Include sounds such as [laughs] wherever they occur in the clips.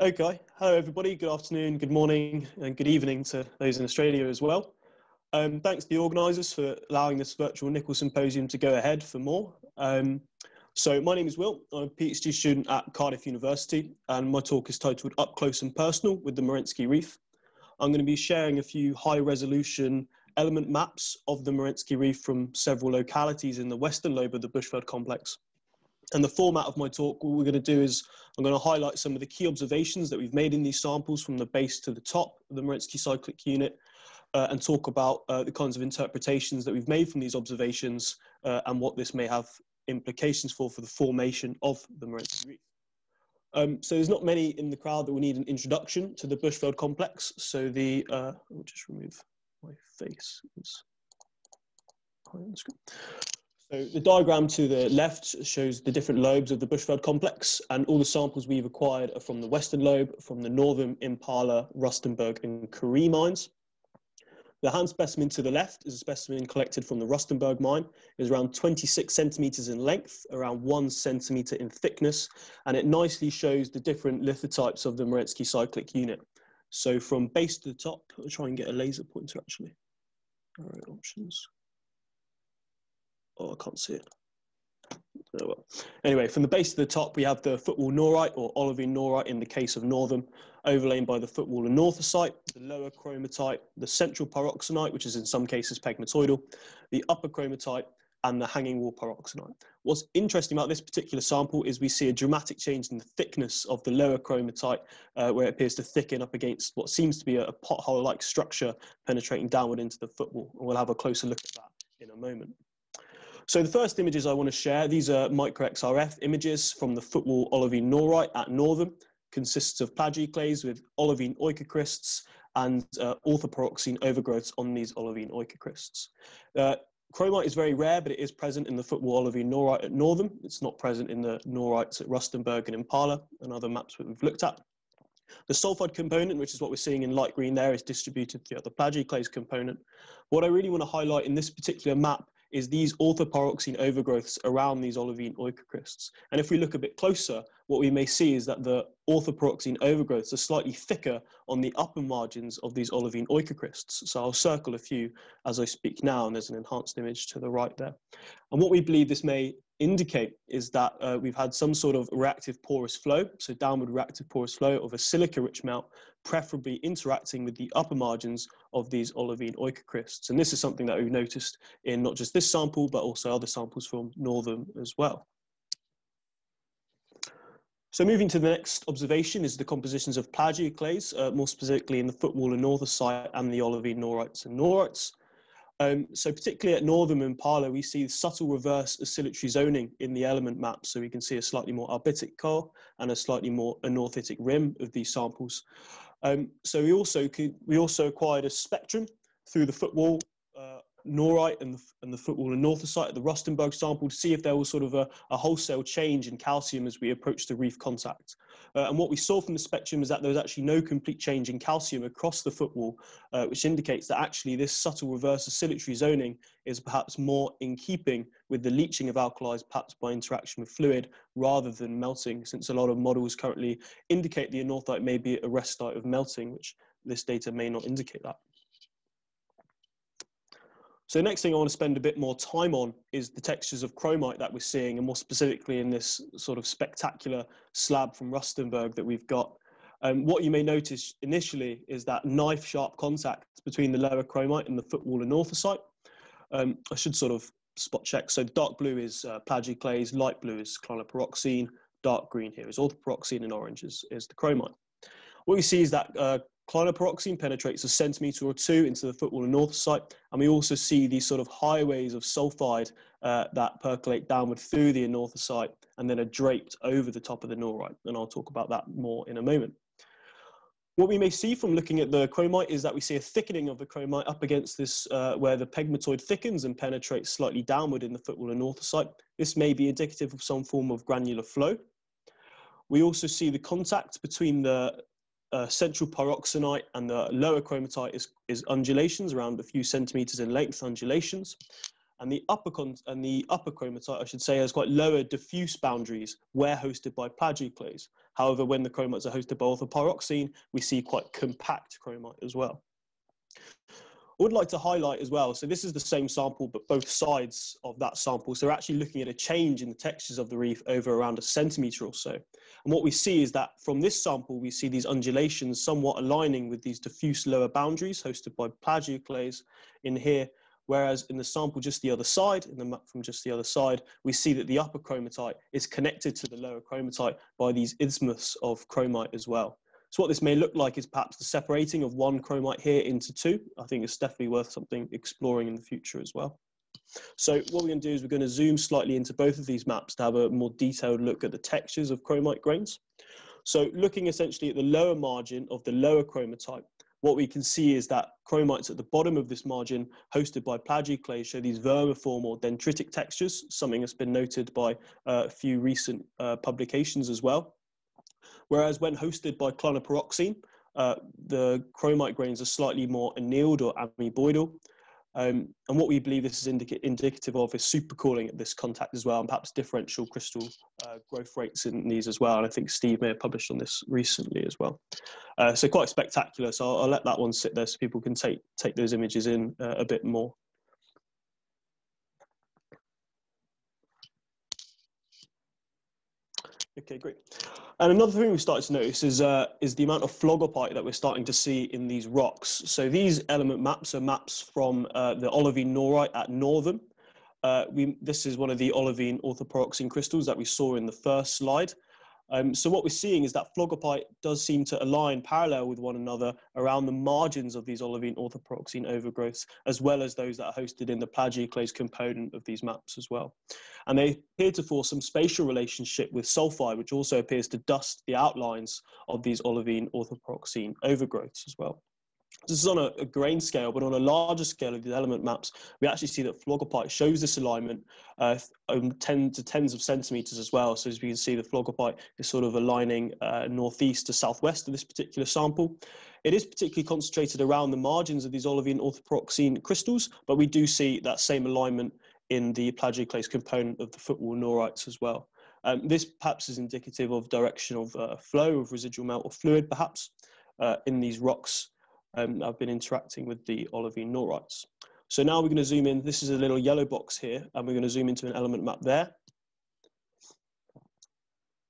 Okay, hello everybody, good afternoon, good morning, and good evening to those in Australia as well. Um, thanks to the organisers for allowing this virtual Nickel Symposium to go ahead for more. Um, so my name is Will, I'm a PhD student at Cardiff University, and my talk is titled Up Close and Personal with the Merensky Reef. I'm going to be sharing a few high resolution element maps of the Merensky Reef from several localities in the western lobe of the Bushveld complex. And the format of my talk, what we're going to do is I'm going to highlight some of the key observations that we've made in these samples from the base to the top of the Merensky cyclic unit uh, and talk about uh, the kinds of interpretations that we've made from these observations uh, and what this may have implications for for the formation of the Merensky Reef. Um, so there's not many in the crowd that will need an introduction to the Bushveld complex. So the, uh, I'll just remove my face. So the diagram to the left shows the different lobes of the Bushveld complex, and all the samples we've acquired are from the western lobe, from the Northam Impala, Rustenburg, and Karee mines. The hand specimen to the left is a specimen collected from the Rustenburg mine. It is around 26 centimeters in length, around one centimeter in thickness, and it nicely shows the different lithotypes of the Merensky cyclic unit. So from base to the top, I'll try and get a laser pointer actually. All right, options. Oh, I can't see it. Oh, well. Anyway, from the base to the top, we have the footwall norite or olivine norite in the case of Northam, overlain by the footwall anorthosite, the lower chromitite, the central pyroxenite, which is in some cases pegmatoidal, the upper chromitite, and the hanging wall pyroxenite. What's interesting about this particular sample is we see a dramatic change in the thickness of the lower chromatite, uh, where it appears to thicken up against what seems to be a, a pothole-like structure penetrating downward into the footwall. And we'll have a closer look at that in a moment. So the first images I want to share, these are micro XRF images from the footwall olivine norite at Northam, Consists of plagioclase with olivine oikocrysts and uh, orthopyroxene overgrowths on these olivine oikocrysts. Uh, chromite is very rare, but it is present in the footwall olivine norite at Northam. It's not present in the norites at Rustenburg and Impala and other maps that we've looked at. The sulfide component, which is what we're seeing in light green there, is distributed throughout the plagioclase component. What I really want to highlight in this particular map is these orthopyroxene overgrowths around these olivine oikocrysts. And if we look a bit closer, what we may see is that the orthopyroxene overgrowths are slightly thicker on the upper margins of these olivine oikocrysts. So I'll circle a few as I speak now, and there's an enhanced image to the right there. And what we believe this may indicate is that uh, we've had some sort of reactive porous flow, so downward reactive porous flow of a silica-rich melt, preferably interacting with the upper margins of these olivine oikocrysts. And this is something that we've noticed in not just this sample, but also other samples from Northam as well. So moving to the next observation is the compositions of plagioclase, uh, more specifically in the footwall anorthosite and the olivine norites and norites. Um, so particularly at Northam Impala, we see subtle reverse oscillatory zoning in the element map. So we can see a slightly more albitic core and a slightly more anorthitic rim of these samples. Um, so we also, we also acquired a spectrum through the footwall uh, norite and the, and the footwall anorthosite at the Rustenburg sample to see if there was sort of a, a wholesale change in calcium as we approach the reef contact. Uh, and what we saw from the spectrum is that there was actually no complete change in calcium across the footwall, uh, which indicates that actually this subtle reverse oscillatory zoning is perhaps more in keeping with the leaching of alkalis, perhaps by interaction with fluid, rather than melting, since a lot of models currently indicate the anorthite may be a rest restite of melting, which this data may not indicate that. So the next thing I want to spend a bit more time on is the textures of chromite that we're seeing, and more specifically in this sort of spectacular slab from Rustenburg that we've got. Um, what you may notice initially is that knife sharp contact between the lower chromite and the footwall anorthosite. Um, I should sort of spot check. So dark blue is uh, plagioclase, light blue is clinopyroxene, dark green here is orthopyroxene, and orange is, is the chromite. What we see is that uh, Clinopyroxene penetrates a centimetre or two into the footwall anorthosite, and we also see these sort of highways of sulfide uh, that percolate downward through the anorthosite and then are draped over the top of the norite, and I'll talk about that more in a moment. What we may see from looking at the chromite is that we see a thickening of the chromite up against this, uh, where the pegmatoid thickens and penetrates slightly downward in the footwall and anorthosite. This may be indicative of some form of granular flow. We also see the contact between the uh, central pyroxenite and the lower chromitite is, is undulations around a few centimeters in length undulations. and the upper con- and the upper chromitite, I should say, has quite lower diffuse boundaries where hosted by plagioclase. However, when the chromites are hosted by orthopyroxene, we see quite compact chromite as well. I would like to highlight as well, so this is the same sample, but both sides of that sample. So we're actually looking at a change in the textures of the reef over around a centimetre or so. And what we see is that from this sample, we see these undulations somewhat aligning with these diffuse lower boundaries hosted by plagioclase in here, whereas in the sample just the other side, in the map from just the other side, we see that the upper chromitite is connected to the lower chromitite by these isthmus of chromite as well. So what this may look like is perhaps the separating of one chromite here into two. I think it's definitely worth something exploring in the future as well. So what we're going to do is we're going to zoom slightly into both of these maps to have a more detailed look at the textures of chromite grains. So looking essentially at the lower margin of the lower chromitite, what we can see is that chromites at the bottom of this margin hosted by plagioclase show these vermiform or dendritic textures, something that's been noted by uh, a few recent uh, publications as well. Whereas when hosted by clinopyroxene, uh, the chromite grains are slightly more annealed or amoeboidal. Um, and what we believe this is indica indicative of is supercooling at this contact as well, and perhaps differential crystal uh, growth rates in these as well. And I think Steve may have published on this recently as well. Uh, so quite spectacular. So I'll, I'll, let that one sit there so people can take, take those images in uh, a bit more. Okay, great. And another thing we've started to notice is, uh, is the amount of phlogopite that we're starting to see in these rocks. So these element maps are maps from uh, the olivine norite at Northam. Uh, we, this is one of the olivine orthopyroxene crystals that we saw in the first slide. Um, so what we're seeing is that phlogopite does seem to align parallel with one another around the margins of these olivine orthopyroxene overgrowths, as well as those that are hosted in the plagioclase component of these maps as well. And they appear to form some spatial relationship with sulfide, which also appears to dust the outlines of these olivine orthopyroxene overgrowths as well. This is on a, a, grain scale, but on a larger scale of the element maps, we actually see that phlogopite shows this alignment uh, um, 10 to tens of centimeters as well. So as we can see, the phlogopite is sort of aligning uh, northeast to southwest of this particular sample. It is particularly concentrated around the margins of these olivine orthopyroxene crystals, but we do see that same alignment in the plagioclase component of the footwall norites as well. Um, this perhaps is indicative of direction of uh, flow of residual melt or fluid, perhaps, uh, in these rocks um, I've been interacting with the olivine norites. So now we're going to zoom in. This is a little yellow box here, and we're going to zoom into an element map there.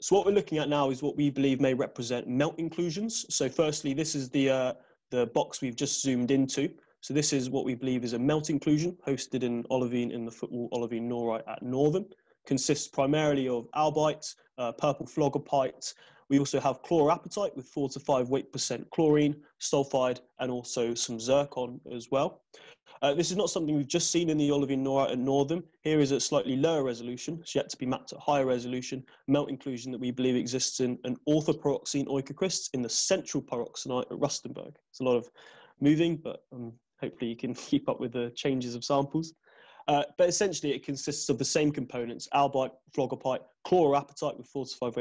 So what we're looking at now is what we believe may represent melt inclusions. So firstly, this is the, uh, the box we've just zoomed into. So this is what we believe is a melt inclusion hosted in olivine in the footwall olivine norite at Northam. Consists primarily of albite, uh, purple phlogopite, we also have chlorapatite with four to five weight percent chlorine, sulfide, and also some zircon as well. Uh, this is not something we've just seen in the olivine norite at Northam. Here is a slightly lower resolution. It's yet to be mapped at higher resolution. Melt inclusion that we believe exists in an orthopyroxene oikocryst in the central pyroxenite at Rustenburg. It's a lot of moving, but um, hopefully you can [laughs] keep up with the changes of samples. Uh, but essentially, it consists of the same components albite, phlogopite, chlorapatite with 4 to 5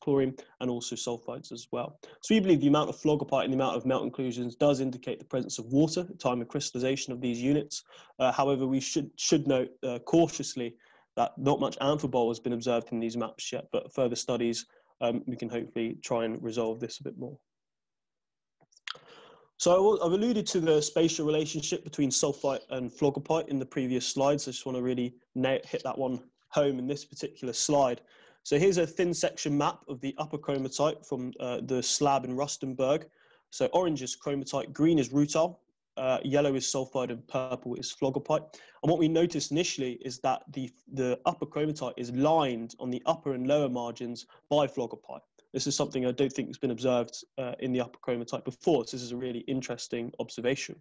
chlorine, and also sulfides as well. So we believe the amount of phlogopite and the amount of melt inclusions does indicate the presence of water at time of crystallization of these units. Uh, however, we should, should note uh, cautiously that not much amphibole has been observed in these maps yet, but further studies, um, we can hopefully try and resolve this a bit more. So I've alluded to the spatial relationship between sulfide and phlogopite in the previous slides. I just want to really hit that one home in this particular slide. So here's a thin section map of the upper chromitite from uh, the slab in Rustenburg. So orange is chromitite, green is rutile, uh, yellow is sulfide, and purple is phlogopite. And what we notice initially is that the, the upper chromitite is lined on the upper and lower margins by phlogopite. This is something I don't think has been observed uh, in the upper chromitite before. So this is a really interesting observation.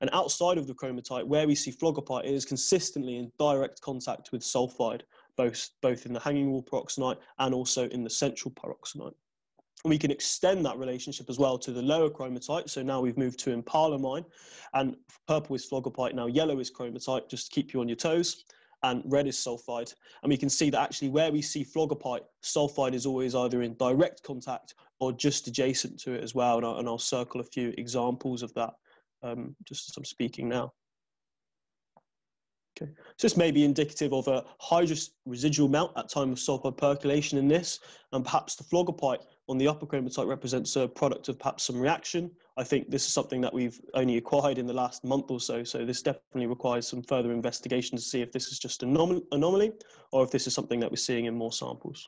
And outside of the chromitite, where we see phlogopite, it is consistently in direct contact with sulfide, both, both in the hanging wall pyroxenite and also in the central pyroxenite. We can extend that relationship as well to the lower chromitite. So now we've moved to Impala mine, and purple is phlogopite, now yellow is chromitite, just to keep you on your toes and red is sulfide. And we can see that actually where we see phlogopite, sulfide is always either in direct contact or just adjacent to it as well. And I'll, and I'll circle a few examples of that um, just as I'm speaking now. Okay, so this may be indicative of a hydrous residual melt at time of sulfide percolation in this, and perhaps the phlogopite on the upper chromitite represents a product of perhaps some reaction. I think this is something that we've only acquired in the last month or so, so this definitely requires some further investigation to see if this is just an anom anomaly or if this is something that we're seeing in more samples.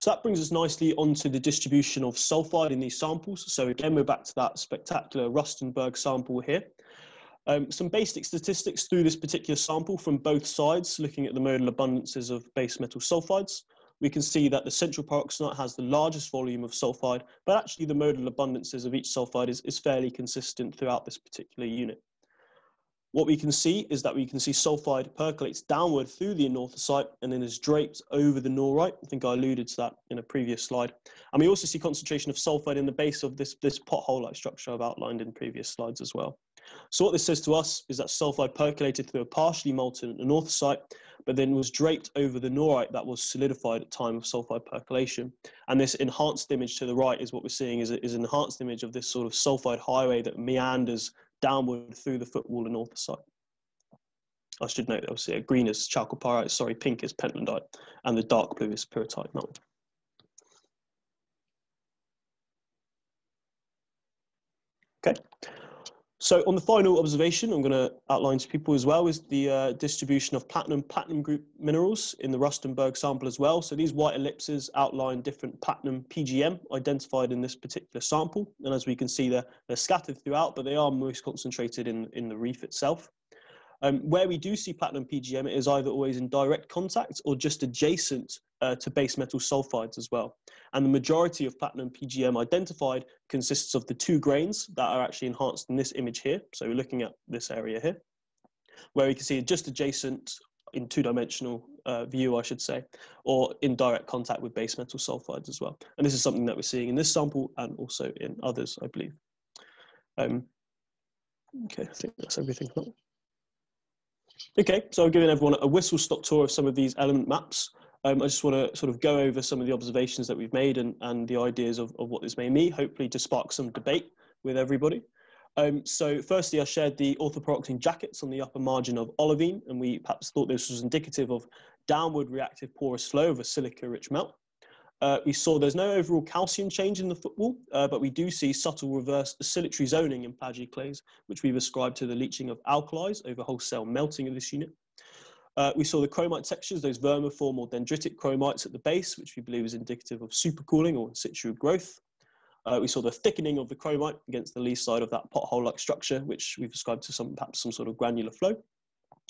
So that brings us nicely onto the distribution of sulfide in these samples. So again, we're back to that spectacular Rustenburg sample here. Um, some basic statistics through this particular sample from both sides, looking at the modal abundances of base metal sulfides. We can see that the central pyroxenite has the largest volume of sulfide, but actually the modal abundances of each sulfide is, is fairly consistent throughout this particular unit. What we can see is that we can see sulfide percolates downward through the anorthosite and then is draped over the norite. I think I alluded to that in a previous slide. And we also see concentration of sulfide in the base of this, this pothole-like structure I've outlined in previous slides as well. So what this says to us is that sulfide percolated through a partially molten anorthosite, but then was draped over the norite that was solidified at time of sulfide percolation. And this enhanced image to the right is what we're seeing is, is an enhanced image of this sort of sulfide highway that meanders downward through the footwall anorthosite. I should note, obviously, green is chalcopyrite, sorry, pink is pentlandite, and the dark blue is pyrrhotite melt. Okay, so on the final observation, I'm going to outline to people as well is the uh, distribution of platinum platinum group minerals in the Rustenburg sample as well. So these white ellipses outline different platinum PGM identified in this particular sample. And as we can see, they're, they're scattered throughout, but they are most concentrated in, in the reef itself. Um, where we do see platinum PGM, it is either always in direct contact or just adjacent uh, to base metal sulfides as well. And the majority of platinum PGM identified consists of the two grains that are actually enhanced in this image here. So we're looking at this area here, where we can see just adjacent in two-dimensional uh, view, I should say, or in direct contact with base metal sulfides as well. And this is something that we're seeing in this sample and also in others, I believe. Um, okay, I think that's everything. Okay, so I've given everyone a whistle-stop tour of some of these element maps. Um, I just want to sort of go over some of the observations that we've made and, and the ideas of, of what this may mean, hopefully to spark some debate with everybody. Um, so firstly, I shared the orthopyroxene jackets on the upper margin of olivine, and we perhaps thought this was indicative of downward reactive porous flow of a silica-rich melt. Uh, we saw there's no overall calcium change in the footwall, uh, but we do see subtle reverse oscillatory zoning in plagioclase, which we've ascribed to the leaching of alkalis over wholesale melting of this unit. Uh, we saw the chromite textures, those vermiform or dendritic chromites at the base, which we believe is indicative of supercooling or in situ growth. Uh, we saw the thickening of the chromite against the lee side of that pothole-like structure, which we've ascribed to some perhaps some sort of granular flow.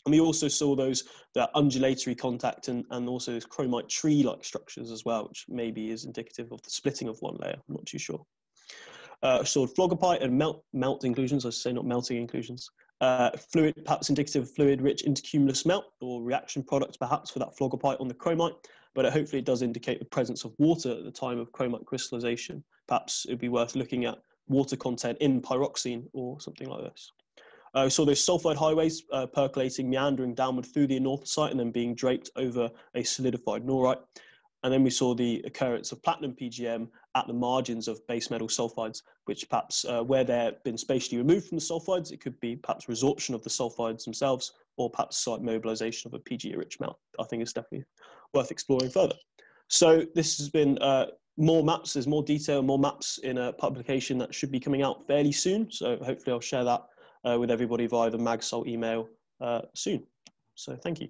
And we also saw those that undulatory contact and, and also those chromite tree-like structures as well, which maybe is indicative of the splitting of one layer. I'm not too sure. Uh, saw phlogopite and melt, melt inclusions, I say not melting inclusions. Uh, fluid, perhaps indicative of fluid-rich intercumulus melt or reaction product perhaps for that phlogopite on the chromite, but it hopefully it does indicate the presence of water at the time of chromite crystallization. Perhaps it would be worth looking at water content in pyroxene or something like this. Uh, we saw those sulfide highways uh, percolating, meandering downward through the anorthosite and then being draped over a solidified norite. And then we saw the occurrence of platinum PGM at the margins of base metal sulfides, which perhaps uh, where they've been spatially removed from the sulfides, it could be perhaps resorption of the sulfides themselves or perhaps site mobilization of a PGE-rich melt. I think it's definitely worth exploring further. So this has been uh, more maps, there's more detail, more maps in a publication that should be coming out fairly soon. So hopefully I'll share that uh, with everybody via the MagSul email uh, soon. So thank you.